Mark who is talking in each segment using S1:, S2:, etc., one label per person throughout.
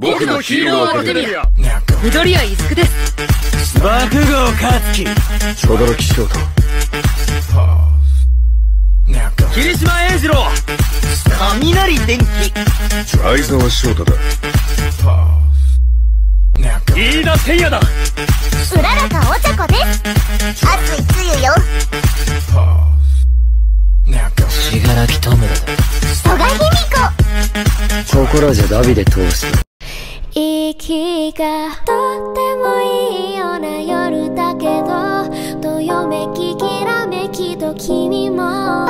S1: 僕のヒーローアカデミア。
S2: 緑谷伊豆です。
S3: 爆豪勝樹。
S1: 轟翔太
S3: 霧島英二郎。雷電気。
S1: 相沢翔太だ。
S3: 飯田天也だ。
S4: うららかお茶子です。熱いつゆよ。
S3: 信楽トムラだ。
S4: 戸賀卑美子。
S3: 心じゃダビデ通す
S4: 息がとってもいいような夜だけどどよめききらめきと君も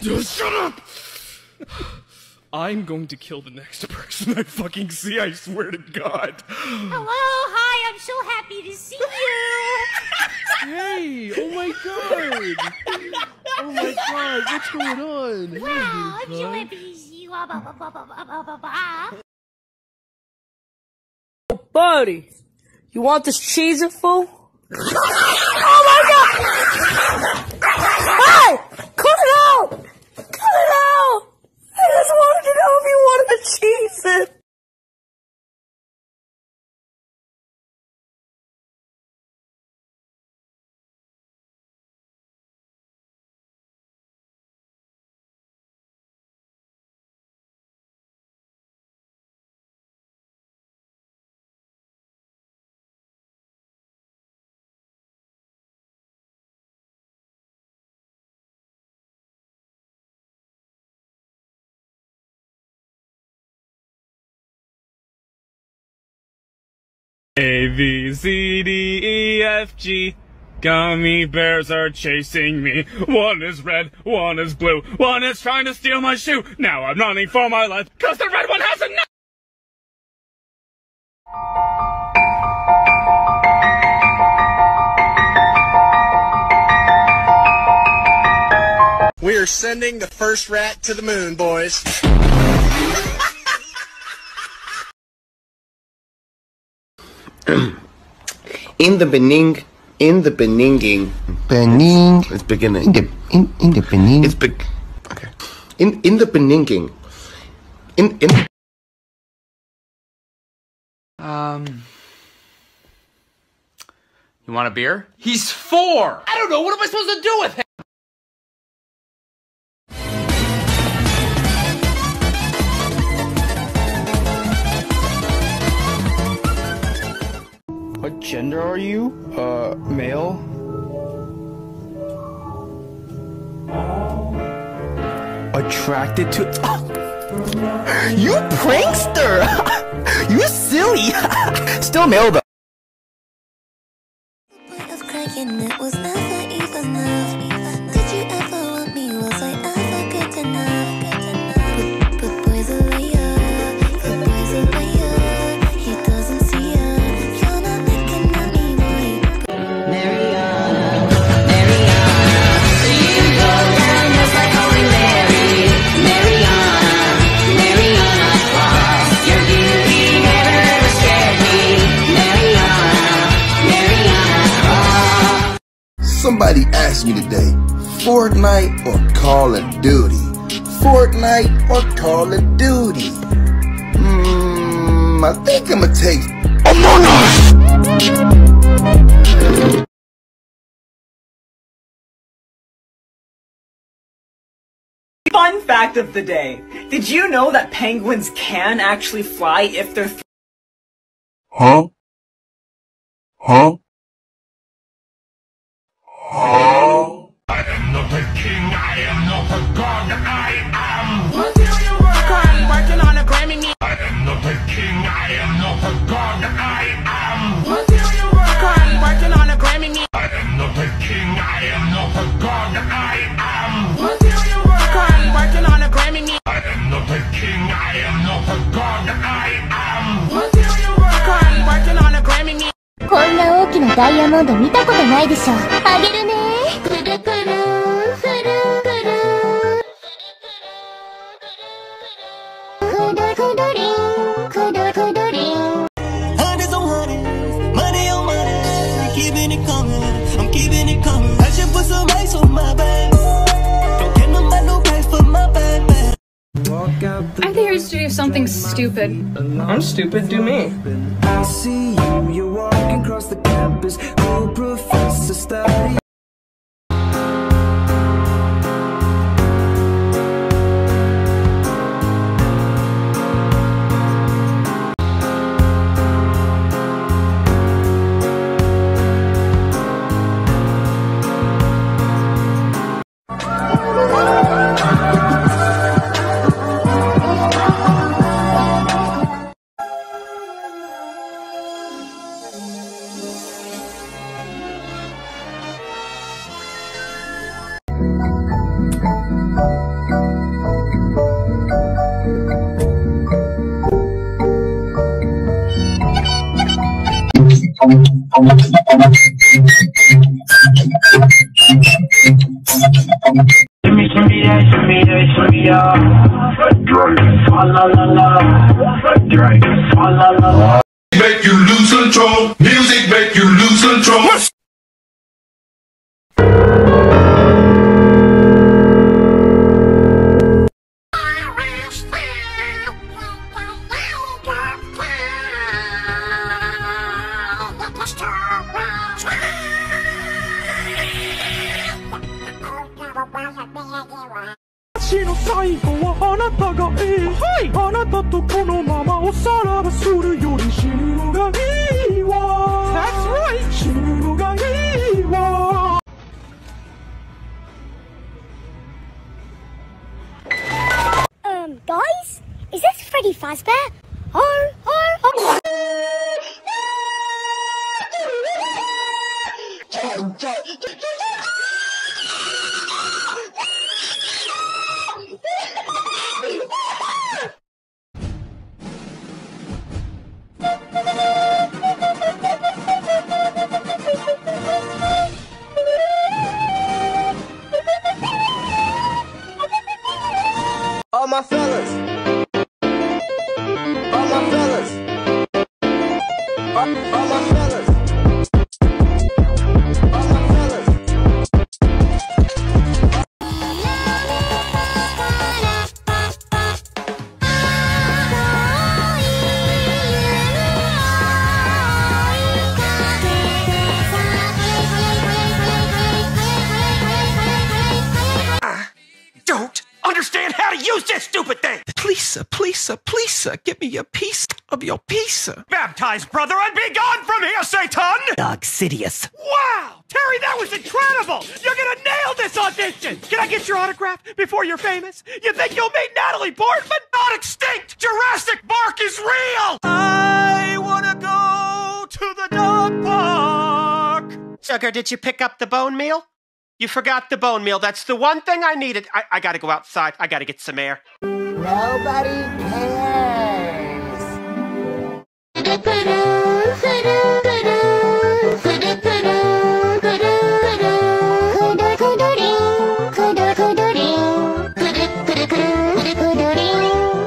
S5: Just
S1: shut up! I'm going to kill the next person I fucking see, I swear to God.
S4: Hello, hi, I'm so happy to see you.
S1: hey, oh my God. Oh my God, what's going on?
S4: Wow, I'm so happy to see you. Ba ba ba ba ba ba ba Oh,
S2: buddy, you want this cheese and
S6: oh my God! Hey, cut it out! Just wanted to know if you wanted to cheese it.
S1: A, B, C, D, E, F, G. Gummy bears are chasing me. One is red, one is blue, one is trying to steal my shoe. Now I'm running for my life, cause the red one has a knife!
S7: We are sending the first rat to the moon, boys.
S8: In the beginning, in the beginning,
S9: Benin.
S8: it's beginning.
S9: In the in, in the Benin.
S8: It's big. Okay. In in the beginning, in in
S10: Um. You want a beer? He's four! I don't know, what am I supposed to do with him?
S11: What gender are you? Uh, male? Attracted to. you prankster! you silly! Still male though.
S9: Somebody asked me today, Fortnite or Call of Duty? Fortnite or Call of Duty? Hmm, I think I'm gonna take Among Us!
S2: Fun fact of the day. Did you know that penguins can actually fly if they're
S12: Huh? Huh? Huh? I am not a king, I am not a god, I am.
S13: I'm working on a Grammy. Me.
S12: I am not a king, I am not a god, I am.
S13: I'm working on a Grammy. Me.
S12: I am not a king, I am not a god, I am.
S13: I'm working on a Grammy. Me.
S12: I am not a king, I am not a god, I am.
S14: こんな大きなダイヤモンド見たことないでしょあげるねくるくるくるくるくるくるりんくるくるりん
S15: Hundreds on hundreds, money on money, keeping it coming, I'm keeping it coming. I should put some ice on my back. Don't get no man no price for my backpack.
S16: I'm here to do something stupid.
S3: I'm stupid, do me.
S15: I see you, across the campus, cool professor study. たが
S17: いい、はい、あなたと
S18: このままおさらばするよ。Your pizza.
S17: Baptize, brother, and be gone from here, Satan!
S18: Dog Sidious.
S17: Wow! Terry, that was incredible! You're gonna nail this audition! Can I get your autograph before you're famous? You think you'll meet Natalie Portman? Not extinct! Jurassic Park is real! I wanna go to the dog park! Sugar, did you pick up the bone meal? You forgot the bone meal. That's the one thing I needed. I, I gotta go outside. I gotta get some air.
S14: Nobody cares.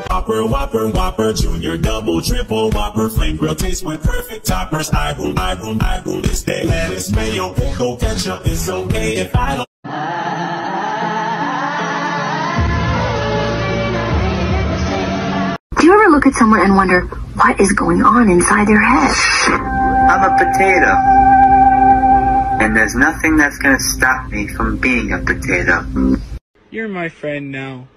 S12: Whopper, Whopper, Whopper, Junior, Double, Triple, Whopper, Flame Grill taste with perfect toppers. I rule, I rule, I rule this day. Lettuce, mayo, pickle, ketchup is okay if I don't.
S19: Do you ever look at someone and wonder what is going on inside their head?
S20: I'm a potato. And there's nothing that's gonna stop me from being a potato.
S1: You're my friend now.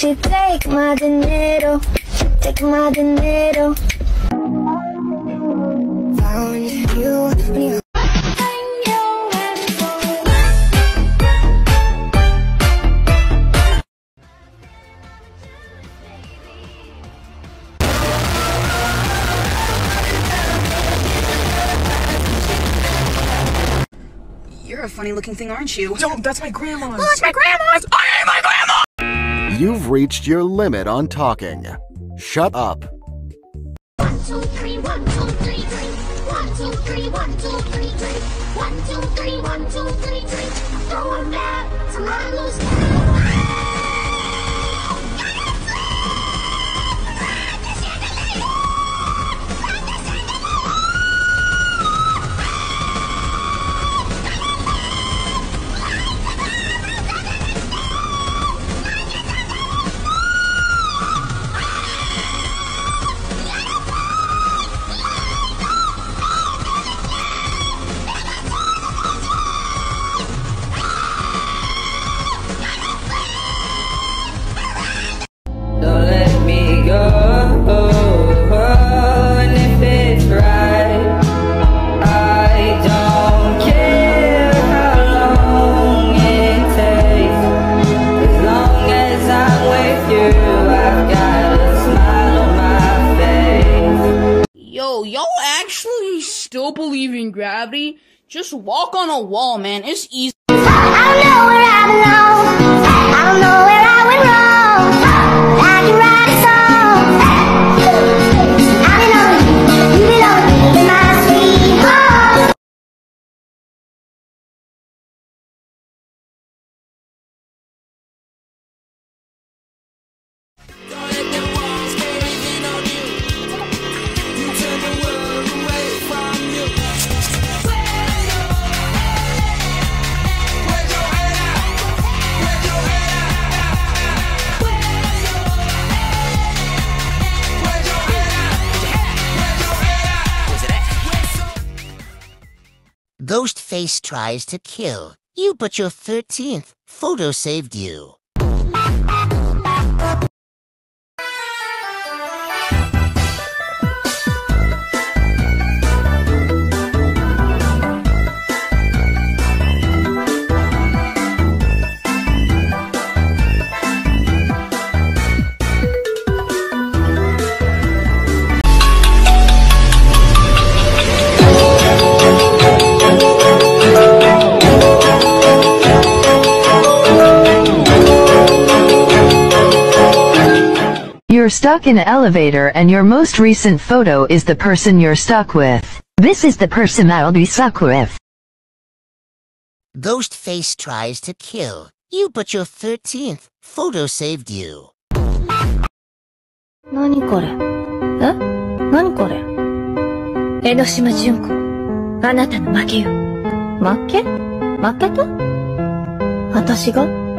S14: She take my dinero, take my dinero. Found you when you
S21: You're a funny looking thing, aren't you?
S22: Don't, that's my grandma's.
S21: Oh, it's my grandma's!
S8: You've reached your limit on talking. Shut up.
S23: Back. To my loose
S24: still believe in gravity? Just walk on a wall, man. It's easy.
S14: I I
S25: Ghostface tries to kill you, but your 13th photo saved you.
S20: You're stuck in an elevator and your most recent photo is the person you're stuck with. This is the person I'll be stuck with.
S25: Ghostface tries to kill. You but your 13th photo saved you.
S14: 何これえ何これ江ノ島盾子、あなたの負けよ。負け負けた私が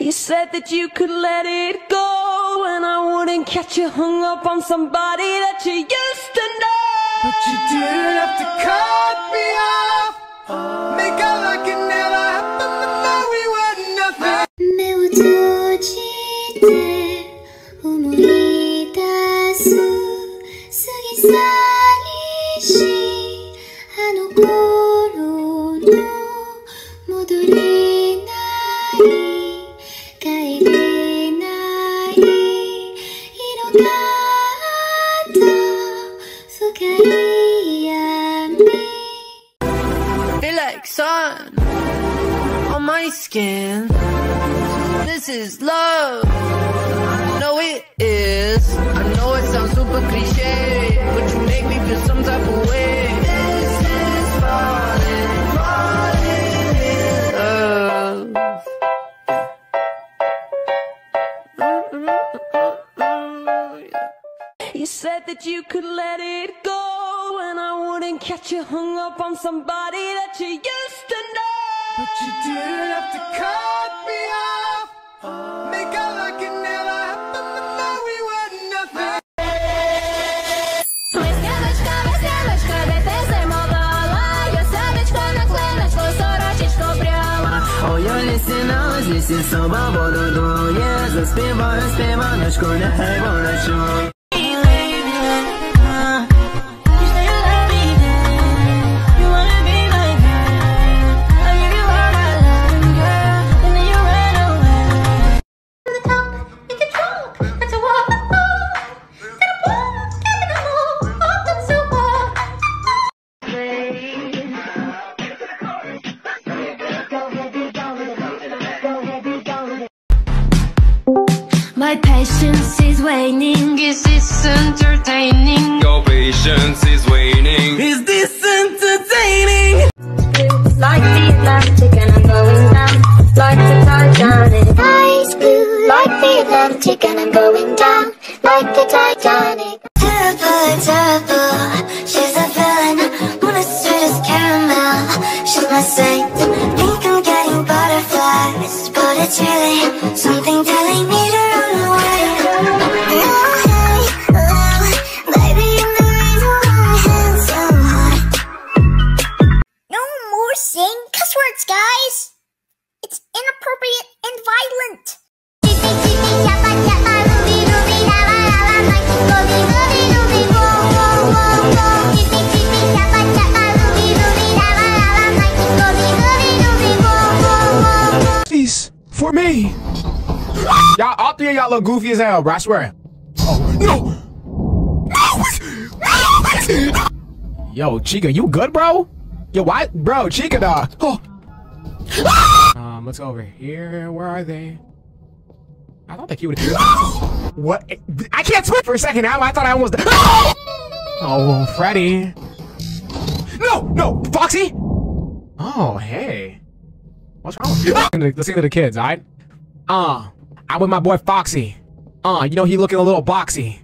S26: You said that you could let it go, and I wouldn't catch you hung up on somebody that you used to know.
S18: But you didn't have to cut me off. Make out like it never happened, but now we were nothing.
S23: 目を閉じて思い出す過ぎ去りしあの頃
S27: up on somebody that you used to know.
S28: But you didn't have to cut me off. Make out like it never happened, but now we were nothing.
S14: Мы с девочкой, мы с девочкой, бепесы молола Я садочка на клиночку, сорочечку прямо
S26: Oh, you're listening, listen, свободу дує Заспіваю співаночку, нехай вона чує
S14: My patience is waning, is this entertaining?
S3: Your patience is waning.
S14: Is this entertaining? Like the Atlantic and I'm going down Like the Titanic Eyes blue like the Atlantic and I'm going down Like the Titanic
S21: Y'all, all three of y'all look goofy as hell, bro. I swear. Oh, no. No. no. Yo, Chica, you good, bro? Yo, why, bro, Chica, dog. Oh. Um, let's go over here. Where are they? I don't think he would. what? I can't swim for a second now. I thought I almost. Oh, Freddy. No, no, Foxy. Oh, hey. What's wrong with you? Let's get to the kids, alright? Uh, I'm with my boy Foxy. Uh, you know he looking a little boxy.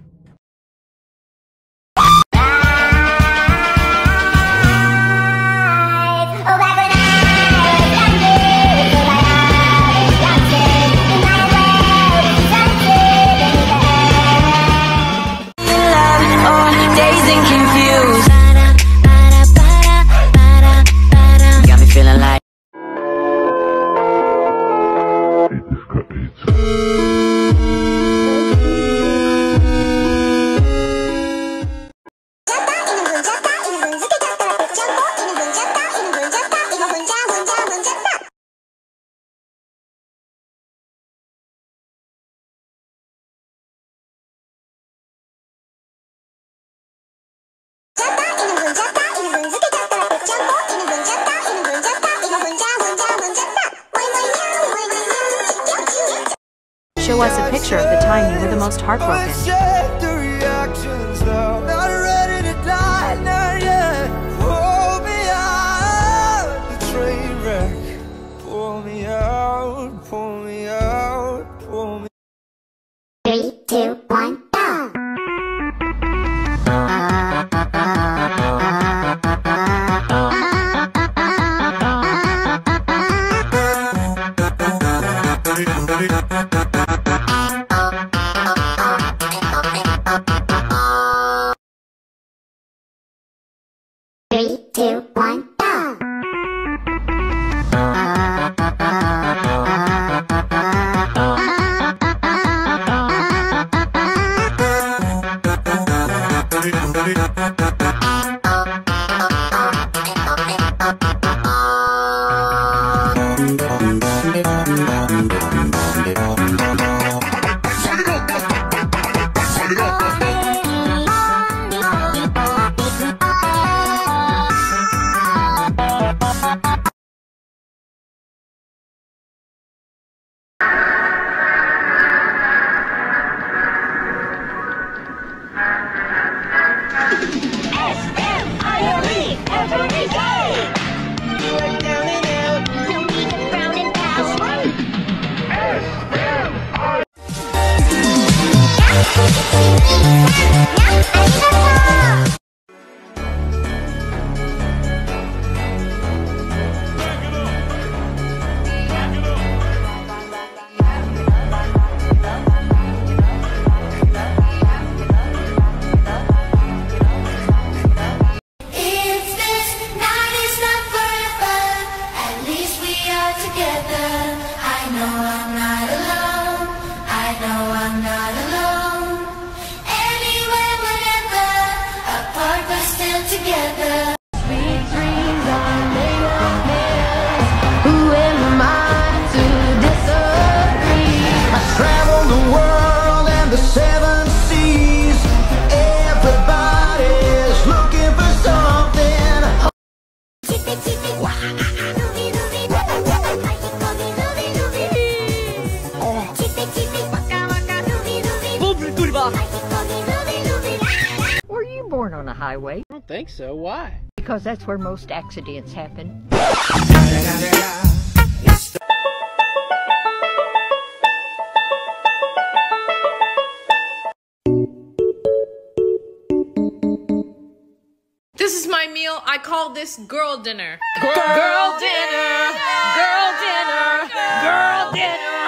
S18: Show us a picture of the time you were the most heartbroken.
S3: Yeah. Highway?
S29: I don't think so. Why?
S3: Because that's where most accidents happen.
S24: This is my meal. I call this girl dinner.
S14: Girl, girl dinner, girl dinner, girl dinner, oh,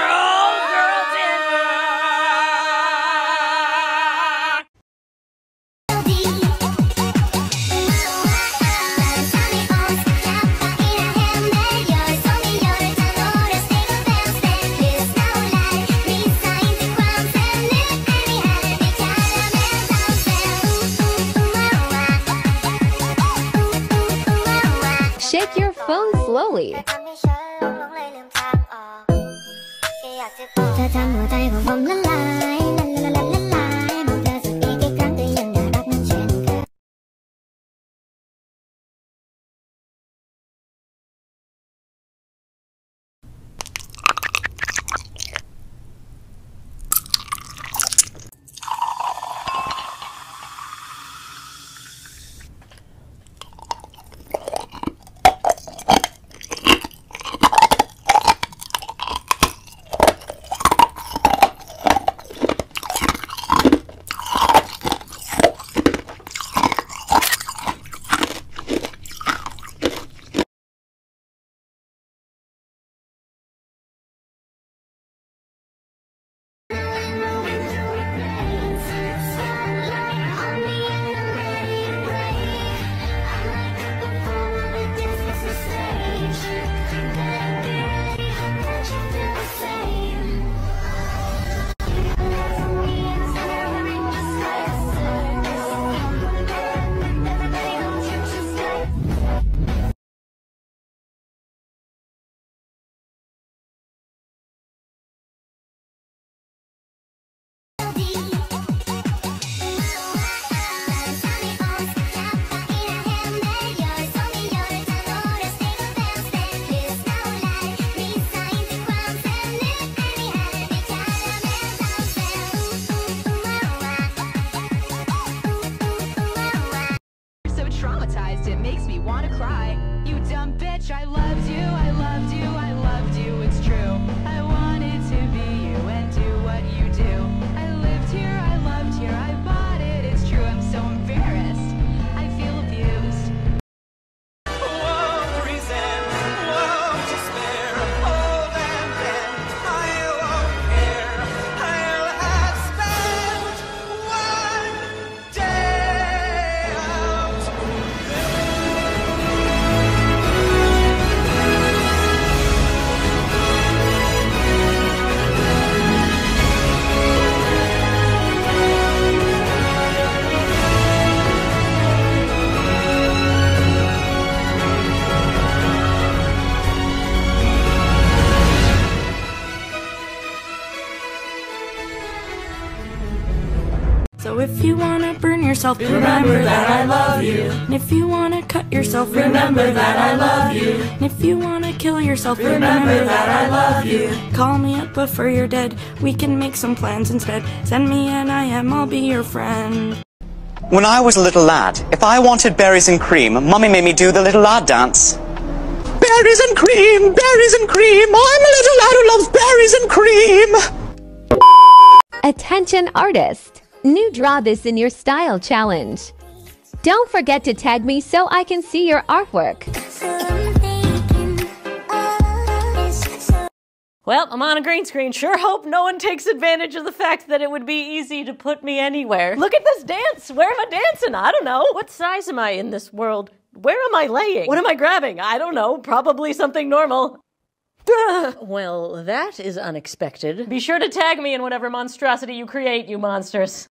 S30: slowly.
S31: เธอทำหัวใจของผมละลาย าย
S32: yourself, remember that I love you. And if you wanna cut yourself, remember that I love you. And if you wanna kill yourself, remember that I love you. Call me up before you're dead. We can make some plans instead. Send me an IM, I'll be your friend.
S33: When I was a little lad, if I wanted berries and cream, Mummy made me do the little lad dance. Berries and cream, berries and cream. I'm a little lad who loves berries and cream.
S30: Attention artist. New Draw This in Your Style challenge. Don't forget to tag me so I can see your artwork.
S34: Well, I'm on a green screen. Sure hope no one takes advantage of the fact that it would be easy to put me anywhere. Look at this dance. Where am I dancing? I don't know. What size am I in this world? Where am I laying? What am I grabbing? I don't know. Probably something normal. well, that is unexpected. Be sure to tag me in whatever monstrosity you create, you monsters.